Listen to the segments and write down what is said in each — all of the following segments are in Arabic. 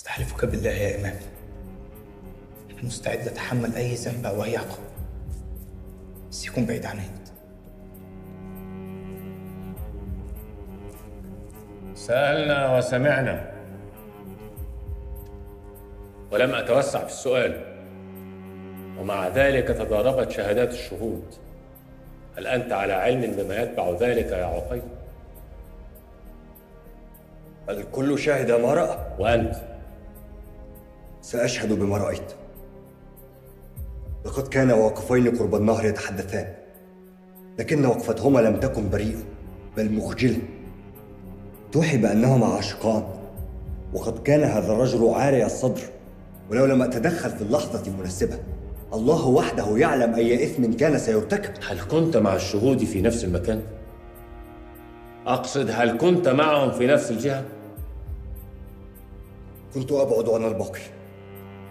استحلفك بالله يا إمام. مستعد أتحمل أي ذنب أو أي عقاب. بس يكون بعيد عن هند سألنا وسمعنا. ولم أتوسع في السؤال. ومع ذلك تضاربت شهادات الشهود. هل أنت على علم بما يتبع ذلك يا عقيل؟ الكل شاهد ما رأى؟ وأنت؟ سأشهد بما رأيت لقد كان واقفين قرب النهر يتحدثان لكن وقفتهما لم تكن بريئة بل مخجلة توحي بأنهما عاشقان وقد كان هذا الرجل عاري الصدر ولو لم أتدخل في اللحظة المناسبة الله وحده يعلم أي إثم كان سيرتكب هل كنت مع الشهود في نفس المكان؟ أقصد هل كنت معهم في نفس الجهة؟ كنت أبعد عن الباقي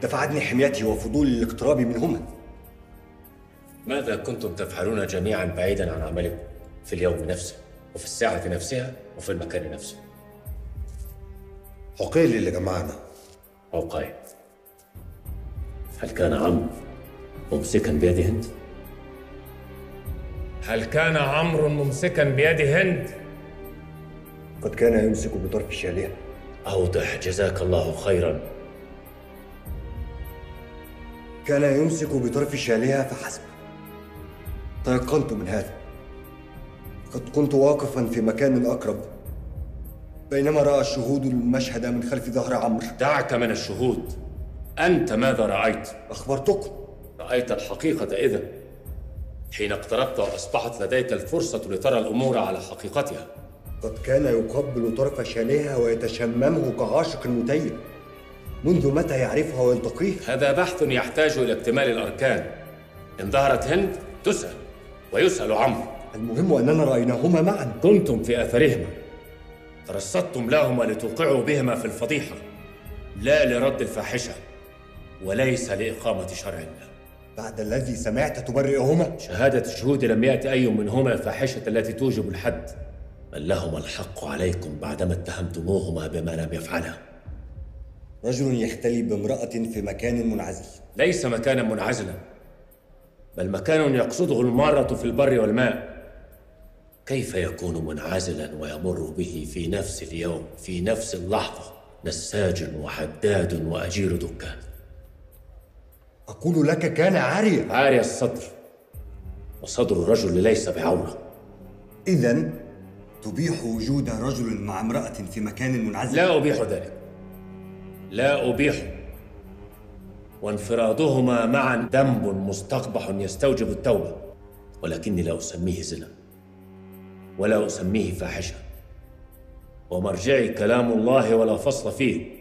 دفعتني حميتي وفضولي الاقتراب منهما. ماذا كنتم تفعلون جميعا بعيدا عن عملكم في اليوم نفسه وفي الساعة نفسها وفي المكان نفسه؟ عقيل اللي جمعنا. عقيل. هل كان عمرو ممسكا بيد هند؟ هل كان عمرو ممسكا بيد هند؟ قد كان يمسك بطرف شالها أوضح جزاك الله خيرا. كان يمسك بطرف شالها فحسب. تيقنت من هذا. قد كنت واقفا في مكان أقرب بينما رأى الشهود المشهد من خلف ظهر عمرو. دعك من الشهود. أنت ماذا رأيت؟ أخبرتكم. رأيت الحقيقة إذا حين اقتربت وأصبحت لديك الفرصة لترى الأمور على حقيقتها. قد كان يقبل طرف شالها ويتشممه كعاشق متيم. منذ متى يعرفها ويلتقيه هذا بحث يحتاج إلى اكتمال الأركان. إن ظهرت هند تسأل ويسأل عمرو. المهم أننا رأيناهما معا. كنتم في أثرهما ترصدتم لهما لتوقعوا بهما في الفضيحة. لا لرد الفاحشة وليس لإقامة شرع الله. بعد الذي سمعت تبرئهما؟ شهادة الشهود لم يأتي أي منهما الفاحشة التي توجب الحد. بل لهما الحق عليكم بعدما اتهمتموهما بما لم يفعلا. رجل يختلي بامرأة في مكان منعزل. ليس مكانا منعزلا بل مكان يقصده المارة في البر والماء. كيف يكون منعزلا ويمر به في نفس اليوم في نفس اللحظة نساج وحداد وأجير دكان؟ أقول لك كان عاريا. عاري الصدر وصدر الرجل ليس بعورة إذا تبيح وجود رجل مع امرأة في مكان منعزل؟ لا أبيح ذلك. لا أبيح. وانفرادهما معا ذنب مستقبح يستوجب التوبة. ولكني لا أسميه زنا. ولا أسميه فاحشة. ومرجعي كلام الله ولا فصل فيه.